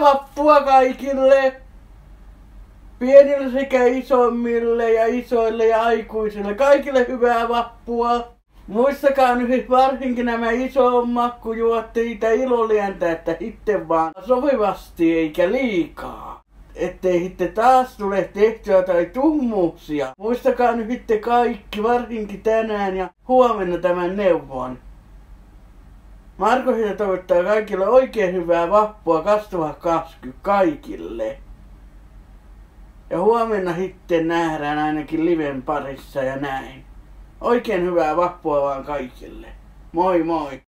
Vappua kaikille! Pienille sekä isommille ja isoille ja aikuisille. Kaikille hyvää vappua! Muistakaa nyt varsinkin nämä isommat, kun juotte niitä ilolientä, että hitte vaan sopivasti eikä liikaa. Ettei hitte taas tule tehtyä tai tummuuksia. Muistakaa nyt hitte kaikki, varsinkin tänään ja huomenna tämän neuvon. Marko siitä toivottaa kaikille oikein hyvää vappua 2020 kaikille. Ja huomenna sitten nähdään ainakin liven parissa ja näin. Oikein hyvää vappua vaan kaikille. Moi moi!